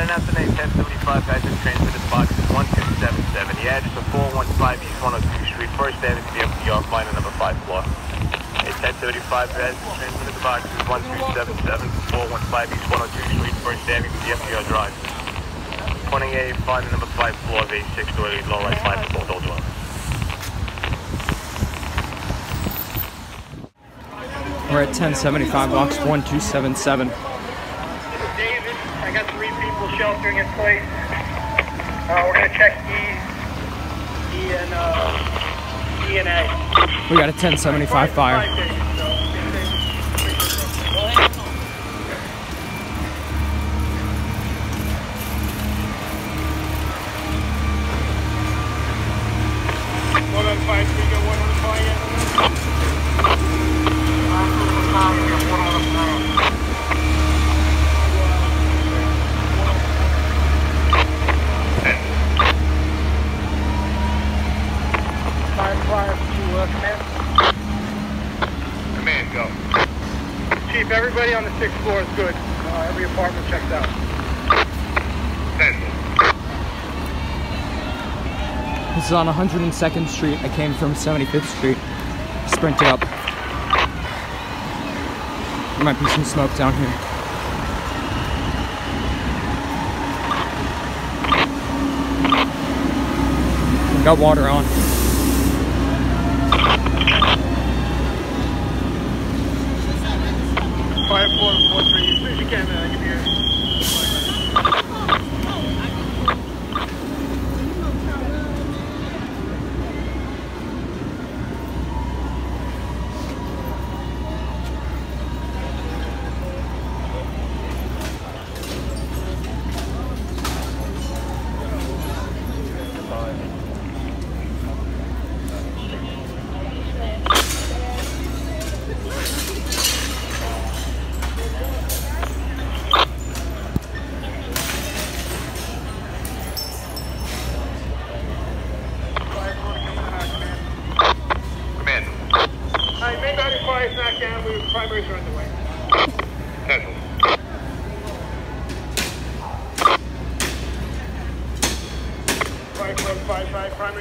Shannon Afternoon, 1075, guys, in transmitted box 1277. The address of 415 East 102 Street, First Avenue to the FDR, minor number 5 floor. A 1075, guys, in transmitted box 1277, 415 East 102 Street, First Avenue to the FDR Drive. 28, final number 5 floor of a 6-story low-rise 5 floor dwelling. We're at 1075 box 1277. I got three people sheltering in place. Uh, we're gonna check E, E and uh, E and A. We got a 1075 fire. Floor is good. Uh, every apartment checked out. This is on 102nd Street. I came from 75th Street. Sprinted up. There might be some smoke down here. Got water on. Fire floor, four, three, as soon as you can, uh, give me your...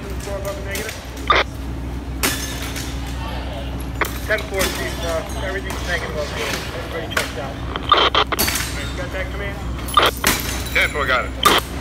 floor above the negative. Ten four chief, uh, everything's negative up here. Everybody checked out. All right, you got that command? 10-4, got it.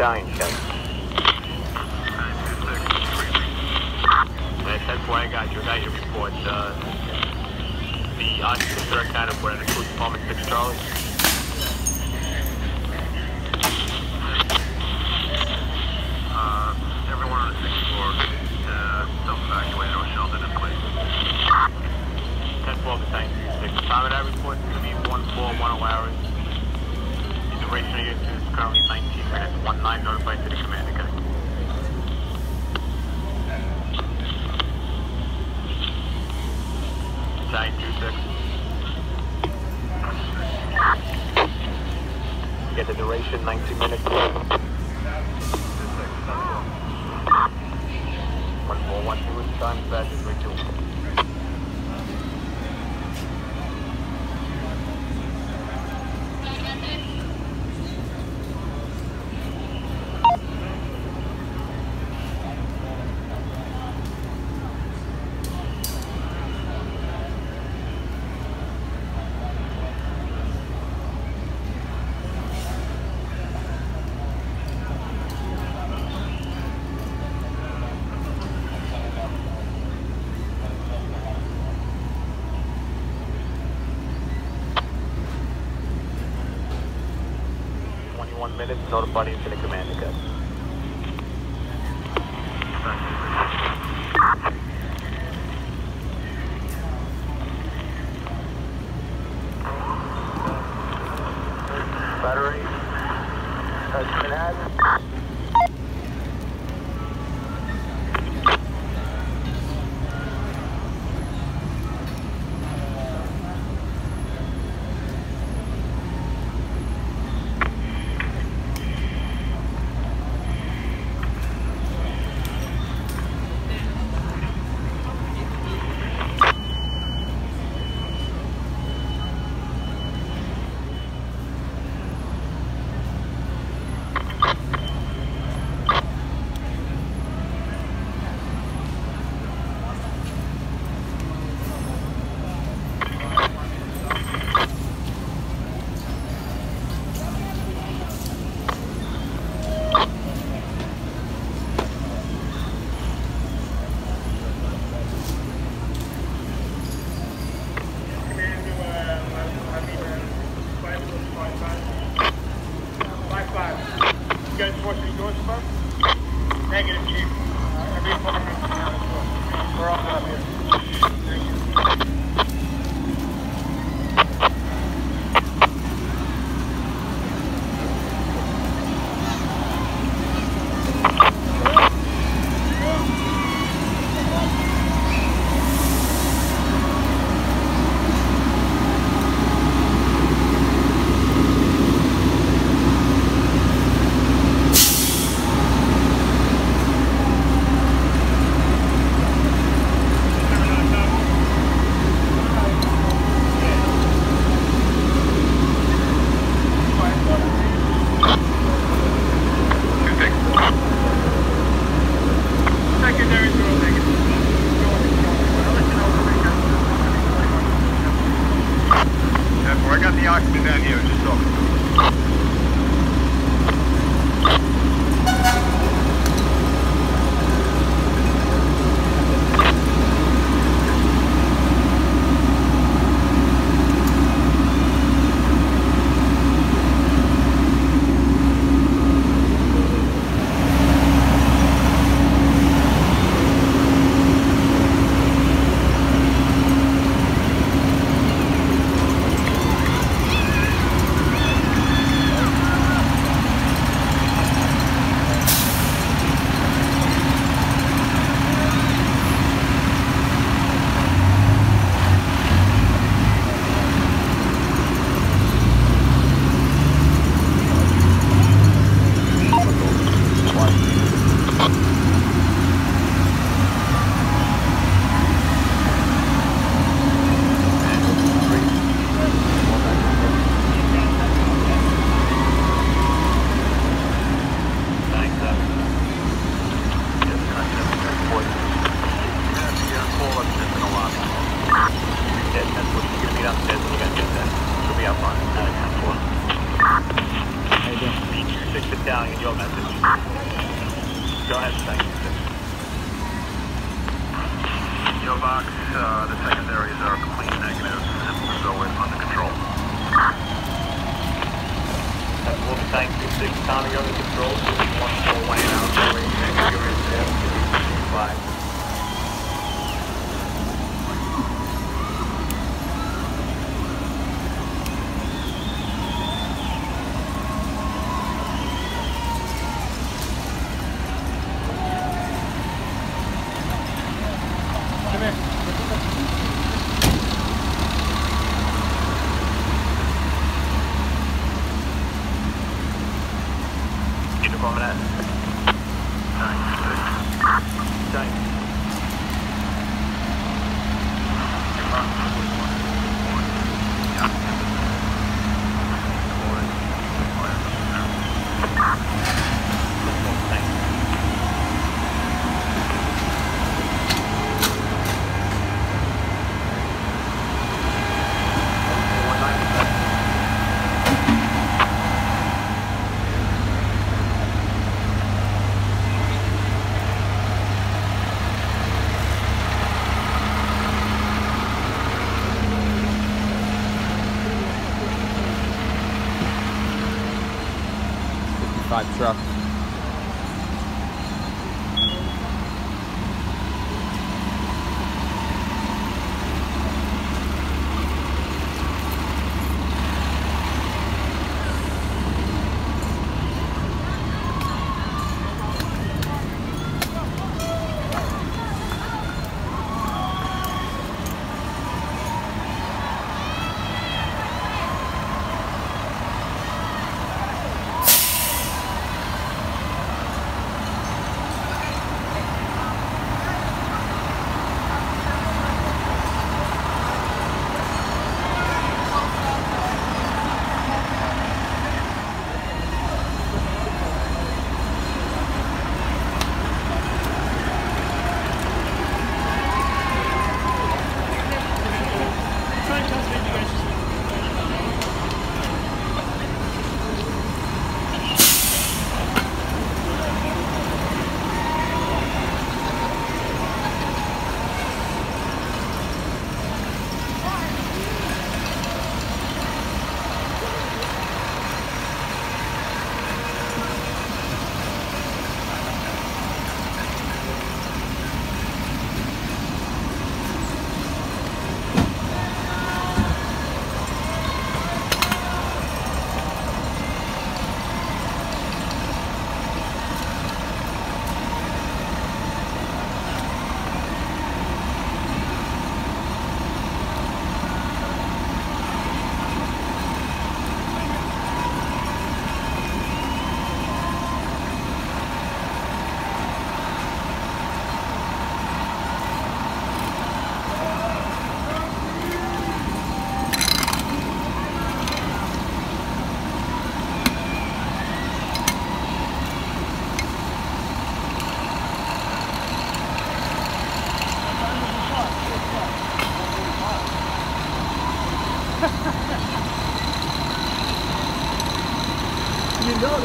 Battalion check. That's why I got your report. Uh, the occupants are accounted for. That includes Department 6 Charlie. time we ritual. minutes, notify to the command to battery. That's Manhattan. Negative Young Control, 6141 and out, 286, you're in 5. Should have that. Thanks. Thanks. Five truck.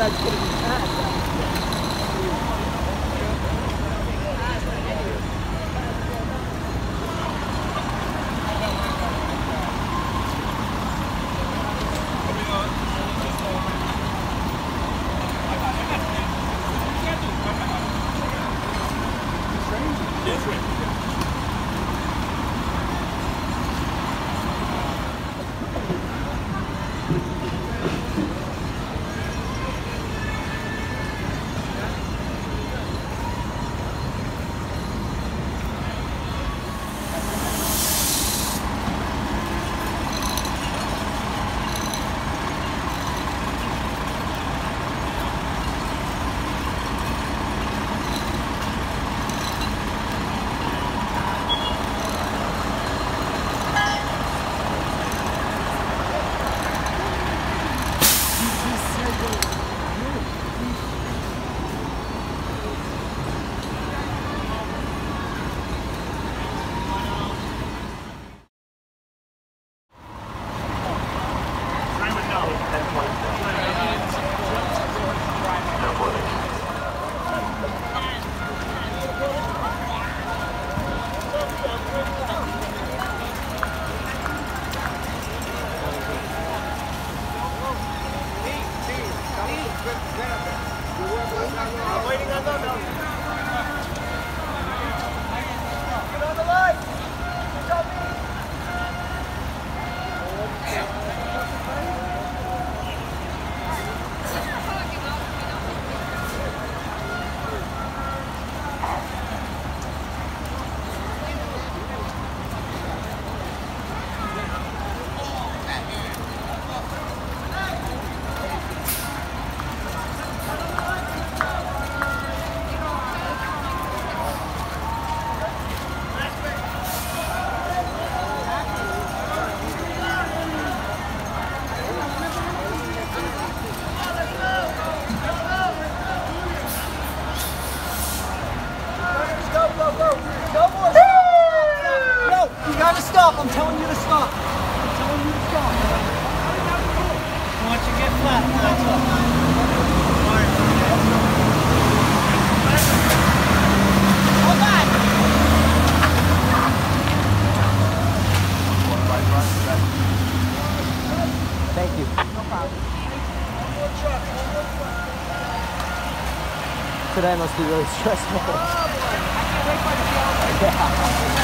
de Não foi ligador não. Today must be really stressful. Great, yeah.